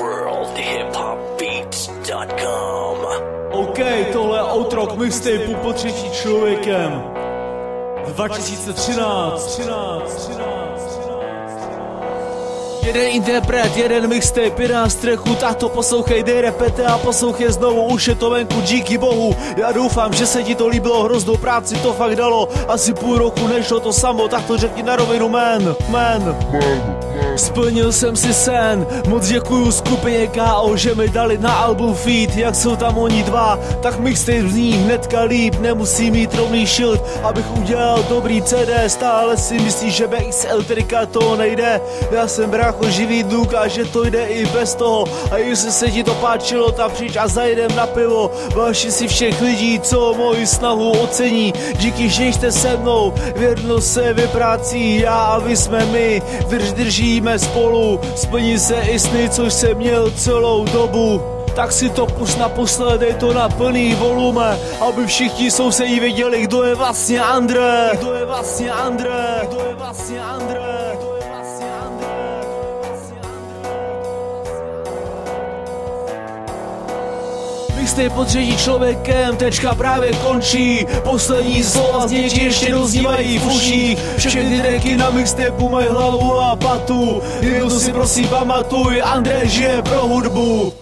worldhiphopbeats.com OK, tohle je outrok mixtape po třetí člověkem. 2013, 13, 13. Jeden interpret, jeden mixtape, jeden strechu, tak to poslouchej, dej repete a poslouchej znovu, už je to venku, díky bohu. Já doufám, že se ti to líbilo, hroznou práci to fakt dalo, asi půl roku nešlo to samo, tak to řekni na rovinu, man, man. Splnil jsem si sen, moc děkuju skupině KO, že mi dali na album feed, jak jsou tam oni dva, tak mixtape zní hnedka líp, nemusí mít rovný shield, abych udělal dobrý CD, stále si myslíš, že BXL trika to nejde, já jsem brácho živý duk a že to jde i bez toho, a jestli se ti to páčilo, tak přijď a zajdem na pivo, váši si všech lidí, co moji snahu ocení, díky, že jste se mnou, věrnost se vyprácí, já a vy jsme my, drž držíme spolu, splní se i sny, což jsem měl celou dobu. Tak si to pust naposled, dej to na plný volume, aby všichni sousedí věděli, kdo je vlastně Andre. Kdo je vlastně Andre. Kdo je vlastně Andre. Mixtape pod třetí člověkem, tečka právě končí. Poslední slova z něj ještě doznívají v uších. Všechny tracky na mixtapeu mají hlavu a patu. Jenom si prosím pamatuj, Andrej žije pro hudbu